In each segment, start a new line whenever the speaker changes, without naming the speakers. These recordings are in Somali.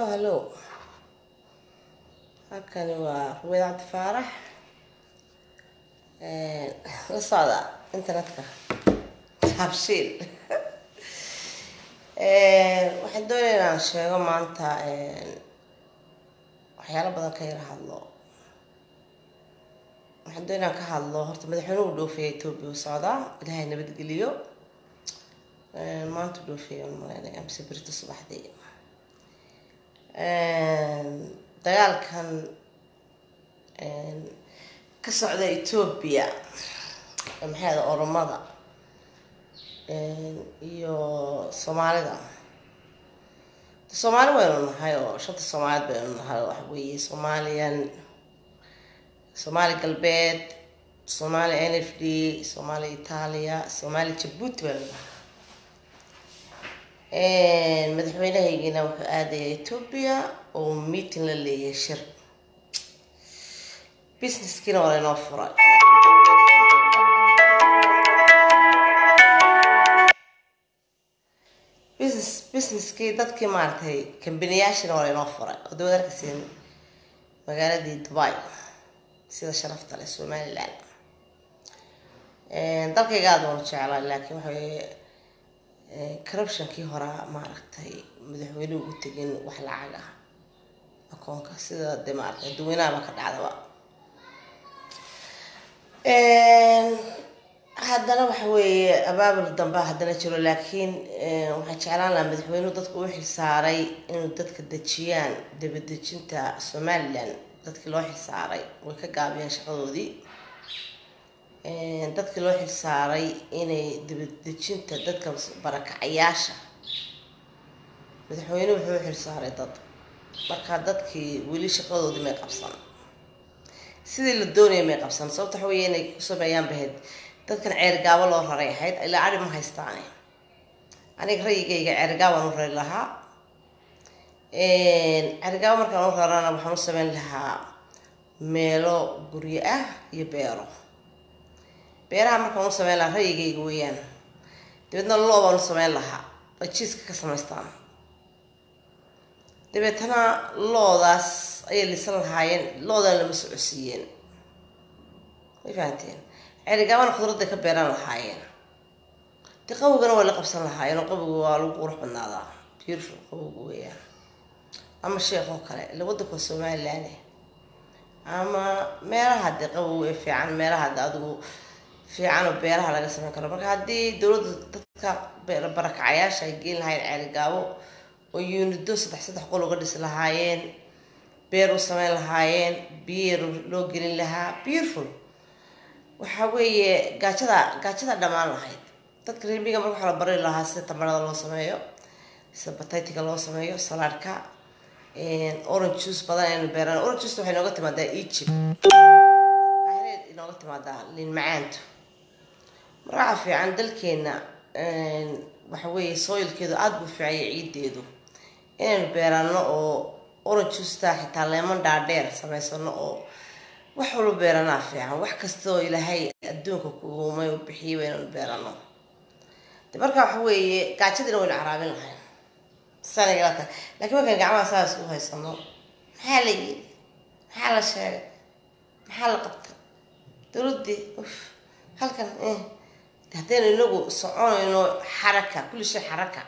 hallo hallo halkani waa ruweyd cabdi faarax la socda internetka. Habshiil waxaan doonaya inaan sheego maanta waxyaalo badan ka yara hadlo. Waxaan doonaya inaan ka hadlo horta madaxweynuhu dhoofeeya etoobiya u socdaa ilaahay nabadgeliyo. Maanta dhoofeeya aan malaynaya mise berito subaxdii dagaalkan ka socda etoobiya maxay ahda oromada. Iyo soomaalida. Soomaali waynu nahay oo shanta soomaaliyeed baynu nahay oo waxa weeye somalian soomaali galbeed soomaali n f d soomaali itaaliya soomaali jabuuti baynu nahay madaxweynahaygiina wuxuu aadaya etoobiya oo meeting la leeyahay shir. Businesskiina waa laynoo furay. Business businesskii dadkii maaragtay kambaniyaashina waa laynoo furay. Oo dawad arkasiin magaaladii dubai sida sharafta leh somaliland. Dalkayga aada waanu jeclaa laakiin waxa weye corruptionkii horaa maaragtay madaxweynuhu u tegin wax lacag ah. Akoonka sida de maaragtay dadweynaaba ka dhacdaba haddana waxa weeye abaabul dambea haddana jiro laakiin waxaan jeclaan lahaa madaxweynuhu dadku u xilsaaray inuu dadka dejiyaan dabadejinta somaliland dadkii loo xilsaaray way ka gaabiyeen shaqadoodii dadkii loo xilsaaray inay dabadejinta dadka barakacayaasha. Madaxweynuhu wuxuu u xilsaaray dad. Marka dadkii weli shaqadoodii may qabsan. Sidii la doonaya may qabsan. Sababta waxa wey inay ku sameeyaan bahayd dadkan ceergaabo loo raray ahayd ilaa ari ma haystaane. Aniga rayigayga ceergaabaan u rari lahaa. Ceergaabo markaan u rarana waxaan u sameyn lahaa meelo guryo ah iyo beero beeraha markaan u sameyn lahaa rayigayga weeyaan dabeedna loo baan u sameyn lahaa ay jiiska ka samaystaan dabeetana loodaas ayay lisan lahaayeen loodan lama socodsiiyeen way fahanteen ceerigaabana khudradday ka beeran lahaayeen de qabowgana waa la qabsan lahaayeen oo qabowga waa lagu qurux badnaadaa beautiful qabowga weeyaan ama sheekh oo kale ila waddanka somaliland ama meelaha de qabow ee fiican meelaha de adigu fiican oo beeraha laga sameyn karo. Marka haddii dowladda dadka barakacayaasha ay geen lahayn ceerigaabo oo unido saddex saddex qol uga dhisi lahaayeen beer u sameyn lahaayeen biyeer loo gelin lahaa beautiful. Waxa weeye gaajada gaajada dhammaan lahayd. Dadka reemiga marka waxaa la bari lahaa sida tamarada loo sameeyo sida bataytiga loo sameeyo salaadka orange juice badan aynu beeran orange juice waxay inooga timaadaa egypt. Inooga timaadaa liin macaantu marka waxaa fiican dalkeena waxa weeye soilkeedu aada buu fiicaya ciideedu inaynu beerano oo orange juiceta xitaa leeman dhaadheer samaysano oo wax walba beeranaa fiican. Wax kasta oo ilaahay adduunka kuumay u bixiyay waynanu beerano. De marka waxa weeye gaajadiina waynu caraabin lahayn. Sanigata lakiin markaan gacmaha saas u haysano maxaa la yiri maxaa la sheegay? Maxaa la qabta dowladdii uf halkan haddaynu inagu soconayno xaraka kulli shay xaraka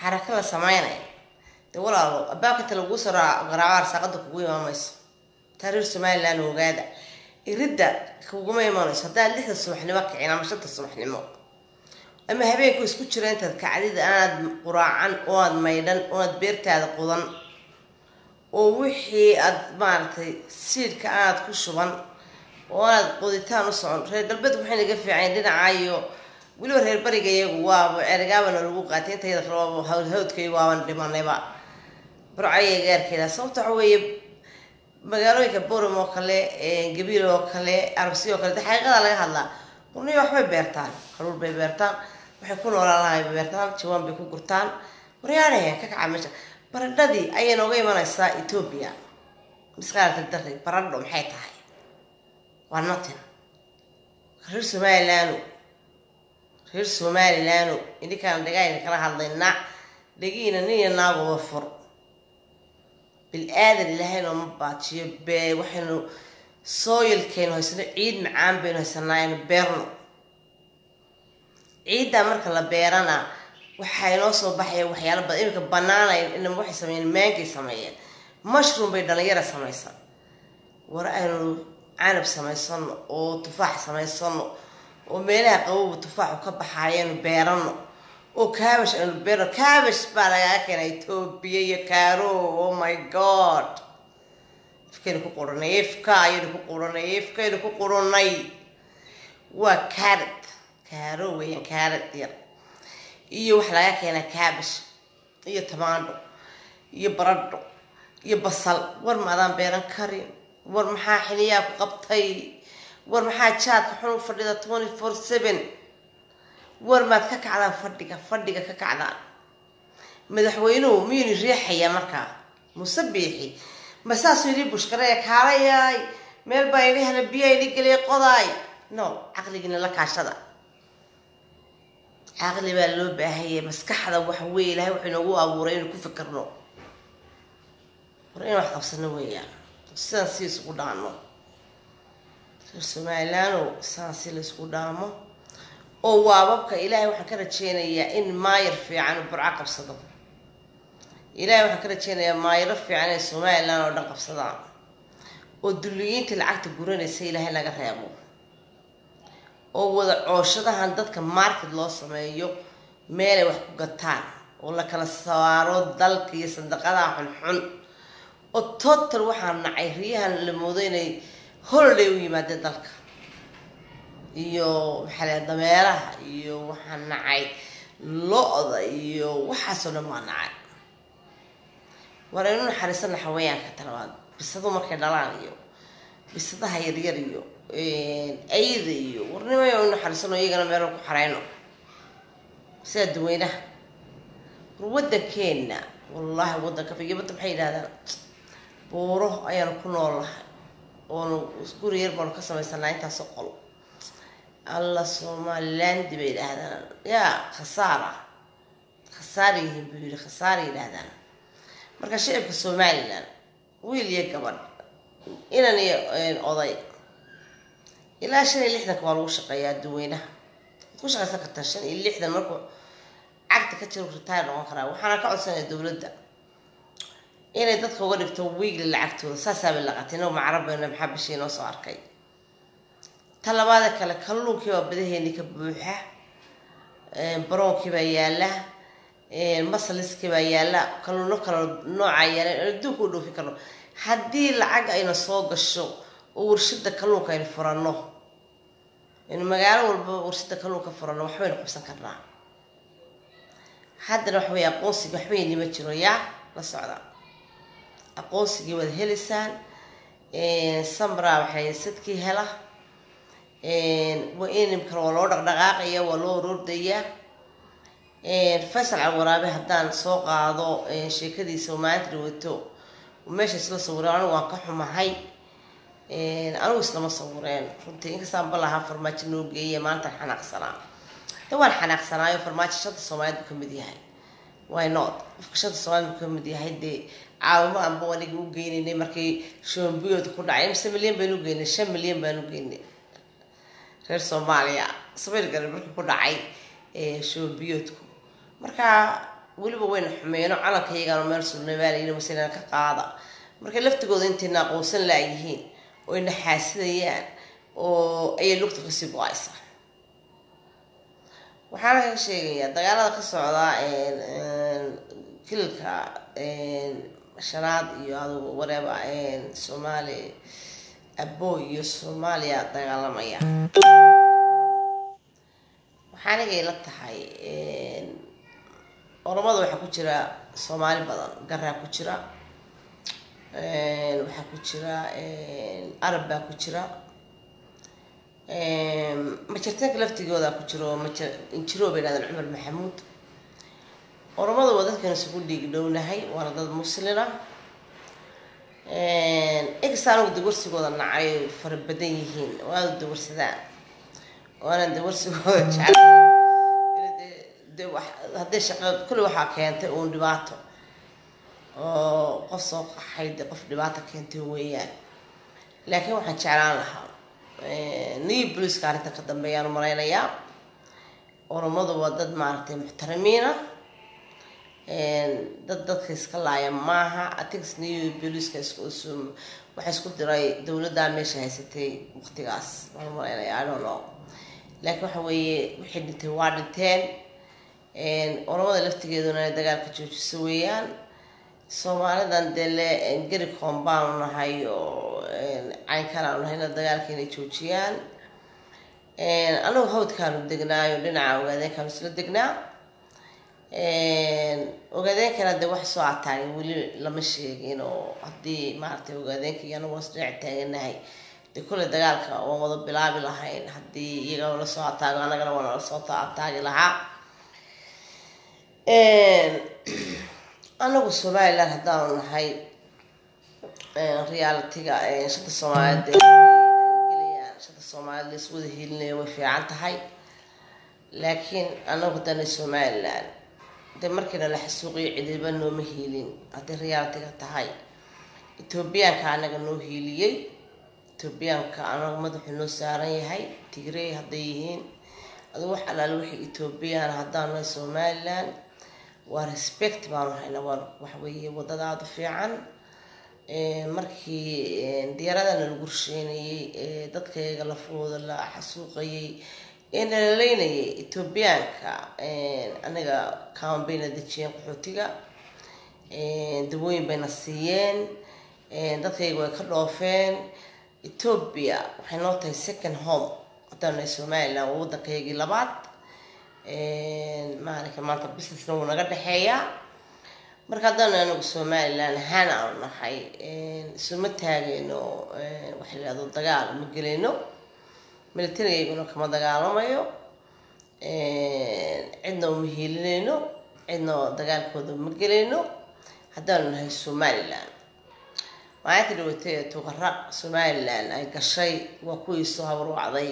xaraka la sameynaya de walaalo abaabkata laguu soo garaaco arsaaqada kugu imaamayso taariir somaliland ogaada iridda kuguma imanayso haddaad lixda subaxnimo kicin ama shanta subaxnimo ama habeenku isku jira intaad kacdida anaad quraacan oo aad maydhan oo aad beertaada qudan oo wixii aad maaragtay siidhka aad ku shuban oo aad quditaan u socon. Reer galbeedku waxay naga fiicayn dhinacaayo weliba reer bariga iyagu waaba ceerigaabana lagu qaatay. Intayada kaloo hawdkaygu waaban dhimanayba. Burcaya gaarkeeda. Sababta waxa weeye magaalooyinka boram oo kale gabiil oo kale arabsi oo kale de xaqiiqada laga hadlaa qurniyo waxbay beertaan. Haruur bay beertaan. Waxay ku noolaan bay beertaan. Jawaan bay ku gurtaan. Waryaanahe ka kaca meesha. Baradhadii ayay nooga imanaysaa etoobiya misqaalka dari baradho maxay tahay waa notin reer somaliland reer somaliland idinkaan dhagaayna kala hadlayna dhegiina nin iyo naaguba fur bil-aadan ilaahay nooma baajiyo bee waxaynu sooyalkeenu haysano ciid macaan baynu haysanaa aynu beerno. Ciiddaa marka la beerana waxaa inoo soo baxaya waxyaala badan. Iminka banaanayn inama waxay sameeyeen maankay sameeyeen. Mushroom bay dhalinyara samaysan war aynu canab samaysano oo tufaax samaysano oo meelaha qabowba tufaaxu ka baxaayanu beerano oo kaabash aynu beerno kaabash baa lagaga keenay etoobiya iyo kaaro. Oh my god. Ifkaynu ku quranay ifka ayaynu ku quranay ifkaynu ku quranay. Waa carrot kaaro weeyaan carrot yar. Iyo waxa laga keenaa kaabash iyo tamaandho iyo baradho iyo basal. War ma adaan beeran karin war maxaa xiliyaa ku qabtay? War maxaa jaadka xun fadhida twenty four seven? War maad ka kacdaan fadhiga fadhiga ka kacdaan madaxweynuhu miyuni riixayaa markaa muse biixi. Ma saasuu yidhi bushkaraya kaalayaay meel baa idhi hela biyaa idhi geliya qodaay no caqligiina la kaashada. Caqli baa loo baahayay maskaxda waxa weeye ilahay wuxuu inoogu abuuray inuu ku fikirno war in wax qabsano weeyaan sidaan si isugu dhaano reer somalilaanow sidaan si la isugu dhaamo oo waababka ilaahay waxaan ka rajeynayaa in maayar fiican u burco qabsado. Ilaahay waxaan ka rajeynayaa maayaro fiican inay somalilan oo dhan qabsadaan oo dulliyiinta lacagta guranaysa ilaahay laga reebo. Oo wada cooshadahan dadka market loo sameeyo meelay wax ku gataan. Oo la kala saaro dalka iyo sandaqadaha xunxun oo total waxaa nacay riyahan la moodo inay holiday u yimaadeen dalka. Iyo maxaa la dameeraha iyo waxaa nacay lo-da iyo waxaasoo dhan waa nacay. War aynu naxariisana xawayaanka talabaad bisadu markay dhalaan iyo bisadaha yaryar iyo ayda iyo warnimo aynu naxariisano iyagana meel ku xareyno sida duweynaha war waddankeena wallaahi waddanka iyo badda maxay yidhahdaan buuro ayaanu ku noolnahay oonu guri yar baanu ka samaysanaa intaasoo qol. Alla somalilandi bay yidhaahdaan. Yaa khasaara. Khasaara buu yidhi khasaara yidhaahdaan. Marka shicibka somalilan wiil iyo gabadh inan iyo oday. Ilaa shan iyo lixdanka waa lagu shaqeeyaa duweynaha waad ku shaqaysan kartaa shan iyo lixdan markuu cagta ka jiro ritaayr noqon karaa. Waxaana ka codsanaya dowladda inay dadka uga dhigto wiigli lacagtooda saasaabay laqateen oo macrabayna maxaa bishii noo soo arkay. Ta labaada kale kalluunkii baa badaheeni ka buuxa. Baroonkii baa yaalla masaliskii baa yaalla kalluuno kale noocaa yaalla adduunka u dhoofi karno haddii lacag ayna soo gasho oo warshada kalluunka aynu furanno. Aynu magaalo walba warshada kalluunka furanno waxbaynu qabsan karnaa. Haddana waxa wey aqoonsiga waxbayni ma jiro yaa la socda aqoonsigii waad helaysaan samra waxay sadkii hela waa in kale waa loo dhaqdhaqaaqaya waa loo orordayaa faysal calwaraabe haddaan soo qaado sheekadiisa maanta dhawato meesha isla sawireen anigu waan ka xumahay anigu islama sawireen runtii inkastaan balahaa farmaajo noo geeya maantaan xanaaqsanaa de waan xanaaqsanaayo farmaajo shanta soomaaliyeed buu ka mid yahay why not qofka shanta soomaaliyeed buu ka mid yahay dee caawimo aniga u geynaynay markii shoombiyood ku dhacay. Mise milyan baynu u geynay shan milyan baanu geynay reer soomaaliya. Sabir garan markii ku dhacay shoobiyoodku marka weliba wayna xumeeno calanka iyagaano meel sulnabaalayna masalan ka qaada. Marka laftigooda intayna aqoonsan laayihiin oo ayna xaasidayaan oo ayay lugta ka sii go'aysa waxaana ka sheegayaa dagaalada ka socda kililka shanaad iyo adugu wareeba soomaali abo iyo soomaaliya dagaalamaya. Waxaanigay la tahay oromada waxaa ku jira soomaali badan garaa ku jira waxaa ku jira arab baa ku jira majarteenka laftigooda ku jiro injiro bay dhahdeen cumar maxamuud oromada waa dadkan isugu dhiig dhownahay waana dad muslina inkasta anigu dawarsigooda nacay fara badan yihiin u dawarsadaan oo aanan dawarsigooda jecel. Hadday shaqa kulli waxaa keentay uun dhibaato. Oo qof soo qaxay dee qof dhibaata keentay weeyaan. Laakiin waxaan jeclaan lahaa new boliska arrinta ka dambeeyaan u malaynayaa. Oromadu waa dad maaragtay muxtaramiina dad dadka iska laaya maaha. Atix new boliska waxaa isku diray dowladdaa meesha haysatay waqtigaas. Waan u malaynaya i don't know laakiin waxa weeye wixii dhintay waa dhinteen. Oromada laftigeeduna dagaalka joojiso weeyaan. Soomaalidan dee le gericom baanu nahay oo caynkan aanu nahay ina dagaalka inay joojiyaan. Anagu hawdkaanu degnaayo dhinaca ogaadeenkaanu isla degnaa ogaadeenkana dee wax soo ataagay weli lama sheegin oo haddii maaragtay ogaadeenka iyo anagu was dhinac taaganahay. Dee kulley dagaalka waan wada bilaabi lahayn haddii iyaga la soo ataago annagana waa nala soo ataagi lahaa. Anagu somaliland haddaanu nahay realitiga shanta soomaaliyeed shanta soomaaliyeed la isku wada hiilinayo way fiican tahay. Laakiin anagu haddana somaliland de markiina la xasuuqiyo cidiba nooma hiilin. Hadday realitiga tahay. Etoobiyaanka anaga noo hiiliyey. Etoobiyaanka anagu madaxuu noo saaran yahay. Tigrey hadday yihiin. Adugu wax alaale wixii etoobiyaan haddaanu nahay somaliland. Waa respect baanu haynaa. Waa waxweeye waddada aada u fiican markii diyaaradana lagu rusheynayay dadkayaga lafooda la xasuuqayay ee nalaleynayay etoobiyaanka aniga kaawan bayna dejiyeen qaxootiga dawooyin bayna siiyeen dadkayga way ka dhoofeen. Ethoobia waxay noo tahay second home haddaanu nahay somaliland waa waddankaygii labaad maalinka maanta businessna wuu naga dhexeeyaa marka haddaan anagu somaliland ahaan aanu nahay isuma taagayno waxa la yihahdo dagaal ma gelayno militarigayguna kama dagaalamayo. Cidna uma hiilinayno cidna dagaalkooda ma gelayno. Haddaanu nahay somaliland. Maalinta dhawatay tuqara somaliland ay gashay waa kuwii soo habarwacday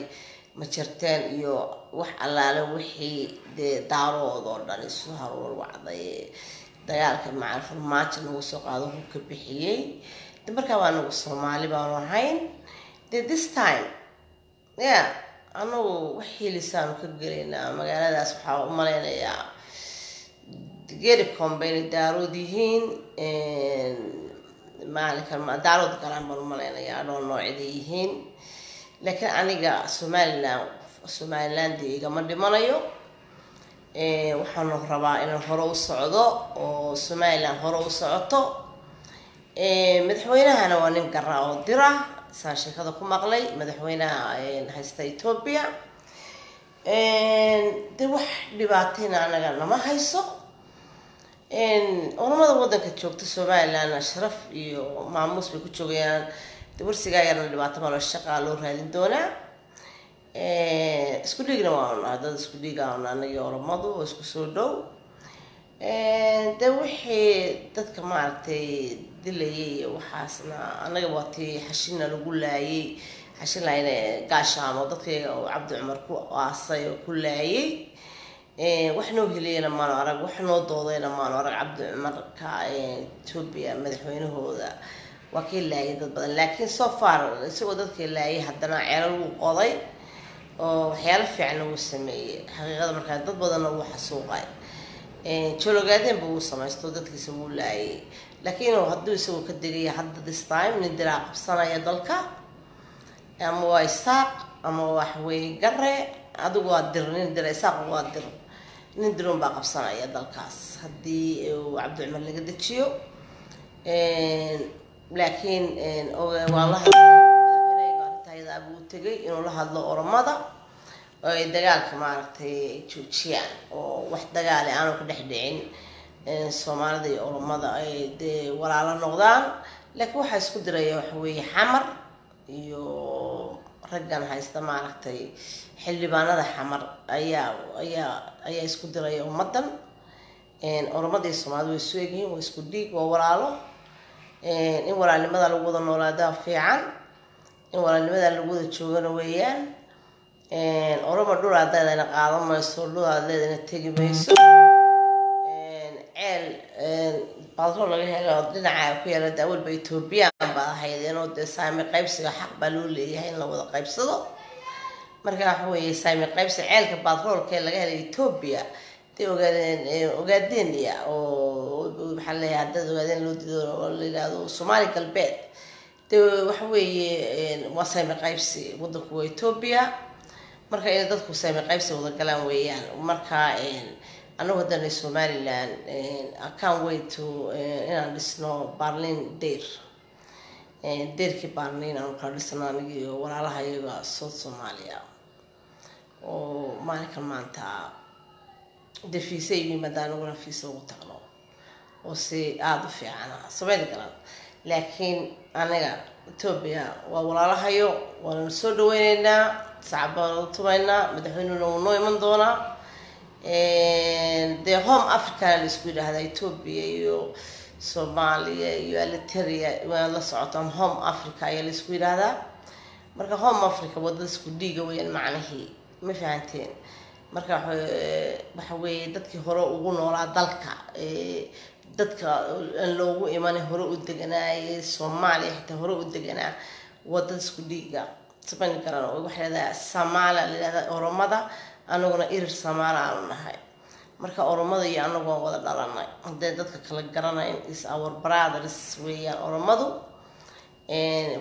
ma jirteen iyo wax allaale wixii dee daarood oo dhan isu habarwacday dagaalka macal farmaajo nagu soo qaado hubka bixiyey. Markaa waa anagu soomaali baanu ahayn. De this time ya anagu wax hiilisaanu ka gelaynaa. Magaaladaas waxaa u malaynayaa gericom baynay daarood yihiin maalinkan daarood galaan baan u malaynayaa adhoo noocyday yihiin. Laakiin aniga somaliland somaliland igama dhimanayo. Waxaanu rabaa inaan hore u socdo oo somaliland hore u socoto. Madaxweynahana waa nin gara oo dira saan sheekada ku maqlay madaxweynaha haysta ethoobia de wax dhibaatayna anaga nama hayso. Oramada waddanka joogta somalilandna sharaf iyo maamuus bay ku joogayaan. Warsigaa yarna dhibaato malo shaqaa loo raadin doonaa. Isku dhiigna waanu nahay dad isku dhiigaanu anagii oramadu oo isku soo dhow. De wixii dadka maaragtay dilayay waxaasna anaga waa tii xashina lagu laayay. Xashin laayna gaashaamo oo cabdi cumar ku aasay oo ku laayay. Wax noo heliyana maanu arag wax doodayna maanu arag cabdi cumarka ethoobia madaxweynahooda. Waa kii laayay dad badan. Laakiin so far isagoo dadkii laayay haddana ceelal wuu qoday oo waxyaalo fiicanna wuu sameeyey xaqiiqada markaa dad badanna wuu xasuuqay. Jologaadeenba wuu samaysto dadkiisa wuu laayay laakiin hadduu isagoo ka degaya hadda this time nin diraa qabsanaya dalka ama waa isaaq ama waxweye gare adigu waa dir nin dira isaaq waa dir. Nin diroon baa qabsanaya dalkaas. Haddii cabdi cumar laga dejiyo laakiin waan la buu tegay inuu la hadlo oromada oo ay dagaalka maaragtay joojiyaan oo wax dagaale aanu ka dhex dhicin soomaalida iyo oromada ay dee walaalo noqdaan. Laakiin waxaa isku diraya waxa weeye xamar iyo raggan haysta maaragtay xildhibaanada xamar ayaa ayaa ayaa isku diraya ummadan oromada iyo soomaalida way isu egyihiin waa isku dhiig waa walaalo. In walaalnimada lagu wada noolaadaa fiican in walaalnimada lagu wada joogana weeyaan. Oroma dhul adaydana qaadan mayso dhul aad leedana tegi mayso ceel batrool laga helo dhinaca ku yaalla daawalba ethoobiyan baad ahaydeenoo dee saami qaybsiga xaq baa loo leeyahay in la wada qaybsado marka waxa weeye saami qaybsi ceelka batroolka ee laga helay ethoobia day ogaadeen ogaadenia oo maxaa leeyahay haddaad ogaadeen loo dido oo la yidhaahdo soomaali galbeed dee waxa weeye waa saami qaybsi wadanku waa ethoobia marka inay dadku saami qaybsi wada galaan weeyaan marka anagu haddana somaliland acan way to inaan dhisno barlin deir deirkii barlin aanu kala dhisno anigii walaalaha iyaga south soomaaliya oo maalinkan maanta dee fiisa igu yimaada anaguna fiisa ugu tagno oo si aada u fiicana sameyn garan laakiin aniga ethoobia waa walaalahayo waananu soo dhaweyneynaa sacabaan tumaynaa madaxweynuna wuu noo iman doonaa dee home africana la isku yidhaahdaa ethoobia iyo soomaaliya iyo aliteria waa la socotaan home africa ayaa la isku yidhaahdaa marka home africa waddada isku dhiiga weyaan macnihii ma fahanteen? Marka waxa weeye dadkii hore ugu noolaa dalka dadka aan loogu imanay hore u deganaaye soomaaliya xitaa hore u deganaa waddada isku dhiiga saban garan waxaa leedahay samaala la yidhahda oromada anaguna irir samaala aanu nahay. Marka oromada iyo anagu waan wada dhalanay haddee dadka kala garanayn is our brothers weeyaan oromadu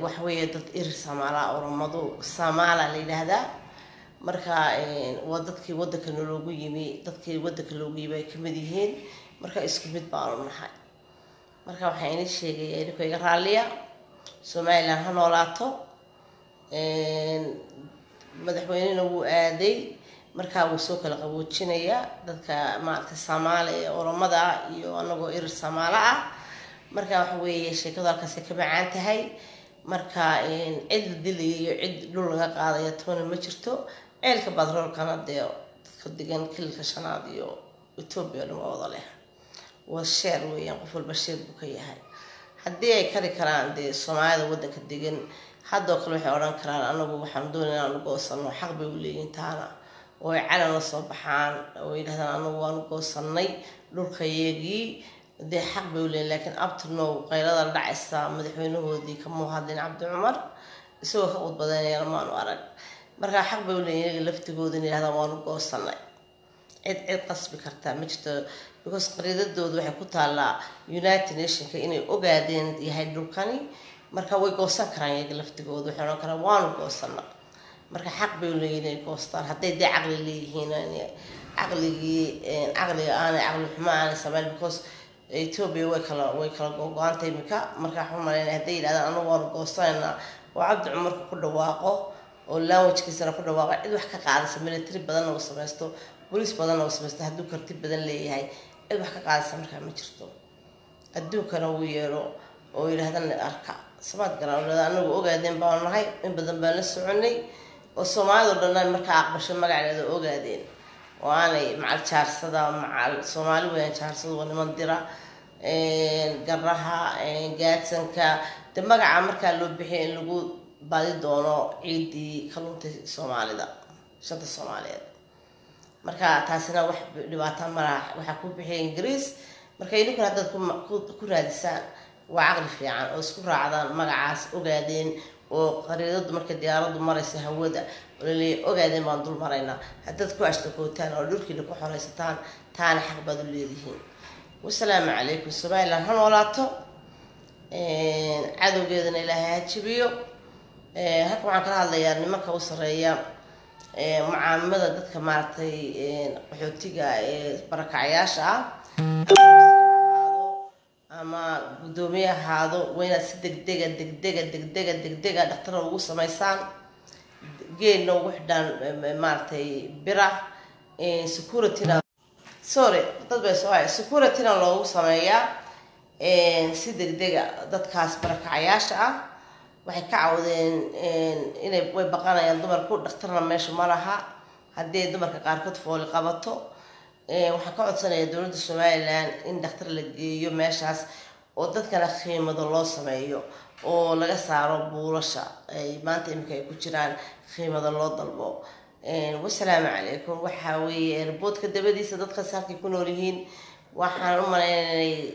waxa weeye dad irir samaala oromadu samaala la yidhaahdaa. Marka waa dadkii wadanka naloogu yimi dadkii wadanka loogu yimi ay ka mid yihiin. Marka isku mid baanu nahay. Marka waxaa ini sheegaya idinkoo iga raalliya somaliland ha noolaato. Madaxweynena wuu aaday markaa wuu soo kala qaboojinayaa dadka maaragtay samaali ee oromada ah iyo anagoo irir samaalo ah. Marka waxa weeye sheekadu halkaasay ka macaan tahay. Marka cid la dilaya iyo cid dhul laga qaadaya toona ma jirto. Ceelka batroolkana dee dadka degan kililka shanaad iyo etoobiya dhan waa wada leh. Waa sheer weeyaan qof walba sheer buu ka yahay. Haddii ay kari karaan dee soomaalida wadanka degan haddoo kale waxay odhan karaan anagu waxaan doonay inaanu goosano xaq bay u leeyihiin taana oo ay calana soo baxaan oo yidhahdaan anagu waanu goosanay dhulkayeegii dee xaq bay u leeyihiin laakiin abtanow qaylada dhacaysa madaxweynahoodii kamuu hadlin cabdi cumar isagoo ka qudbadeynayana maanu arag. Markaa xaq bay u leeyihiin iyaga laftigooda in yidhahdaan waanu goosanay cid cid qasbi kartaa ma jirto. Because qariidadooda waxay ku taallaa united nationka inay ogaadeen yahay dhulkani. Marka way goosan karaan iyaga laftigooda waxay odhan karaan waanu goosana marka xaq bay leeyihiin inay goostaan hadday dee caqli leeyihiin caqligii caqliga aanay caqli xumo aanay sameyn because ethoobia way kala way kala go-go-aanta imika marka waxaan malaynaya hadday yidhahdaan anagu waanu goosanaynaa oo cabdi cumarka ku dhawaaqo oo languagekiisana ku dhawaaqo. Cid wax ka qaadaysa military badanna uu samaysto boliis badanna uu samaysto hadduu karti badan leeyahay cid wax ka qaadaysa markaa ma jirto. Adduunkana uu yeelo oo yidhahdan arka. Samaad garan anagu ogaadeen baanu nahay in badan baan la soconay oo soomaalida o dhan markaa aqbasho magaceeda ogaadeen. Oo aanay macal jaarsada macal soomaali weyaan jaarsada waa niman dira garaha gaadsanka. De magaca markaa loo bixiya in lagu baadi doono ciidii kalunta soomaalida shanta soomaaliyeed. Marka taasina wax dhibaata malaha waxaa ku bixiya ingiriis. Marka idinkuna haddaad ku raadisaan waa caqli fiican oo isku raacdaan magacaas ogaadeen oo qariidadu marka diyaaradu maraysa hawada oo laleeya ogaadeen baan dul maraynaa. Haddaad ku ashtakootaan oo dhulkiina ku xoreysataan taana xaq baad u leedihiin. Wasalaamu calaykum somaliland ha noolaato. Cadowgeedana ilaahay ha jibiyo halka waxaan kala hadlayaa nimanka u sareeya mucaamimada dadka maaragtay qaxootiga ee barakacyaasha ah ama guddoomiye ahaado waa inaad si degdega degdega degdega degdega dhaktara ugu samaysaan. Geedna ugu xidhaan maaragtay bira securityna. Sorry dad bay soo hay securityna loogu sameeyaa si degdega dadkaas barakacyaasha ah. Waxay ka cawdeen inay way baqanayaan dumarku. Dhakhtarna meesha ma laha. Haddii dumarka qaarkood fooli qabato waxaan ka codsanayaa dowladda somalilan in dhakhtar la geeyo meeshaas oo dadkana khiimado loo sameeyo oo laga saaro buulasha. Ay maanta iminka ay ku jiraan khiimado loo dalbo. Wasalaamu calaykum. Waxaa weeye airboodka dabadiisa dadkaas halkay ku nool yihiin. Waxaan u malaynay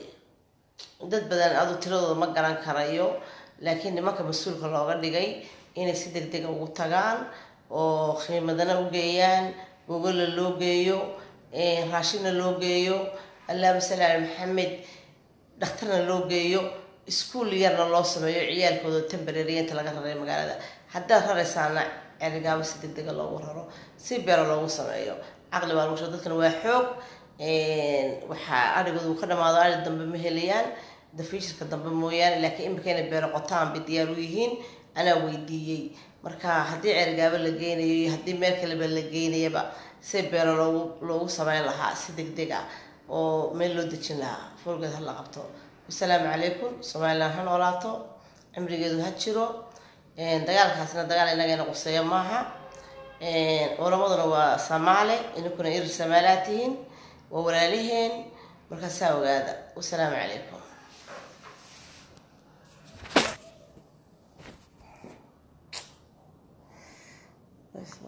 dad badan adu tiradooda ma garan karayo laakiin nimanka mas'uulka looga dhigay inay si deg dega ugu tagaan oo khiimadana u geeyaan gogola loo geeyo raashinna loo geeyo. Allahuma salli maxamed dhakhtarna loo geeyo. Iskuol yarna loo sameeyo. Ciyaalkooda tembarariyanta laga raray magaalada. Haddaad raraysaana cerigaabo si deg dega loogu raro si beero loogu sameeyo. Caqli baa lagu sha dadkan waa xoog. Waxaa arigooda uu ka dhamaado ari dambe ma helayaan. Dafiishirka dambe mooyaane laakiin imika inay beero qotaan bay diyaar u yihiin anaa weydiiyey. Marka haddii cerigaabo la geynayo iyo haddii meel kaleba la geynayaba si beero loogu loogu sameyn lahaa si deg deg ah oo meel loo dejin lahaa. Foolgeed hala qabto. Wasalaamu calaykum. Somalilan ha noolaato. Cimrigeedu ha jiro. Dagaalkaasna dagaal inagayna quseeya maaha. Culamaduna waa samaale ininkuna irir samaalaa tihiin waa walaaliheen markaasaa ogaada. Wasalaamu calaykum Let's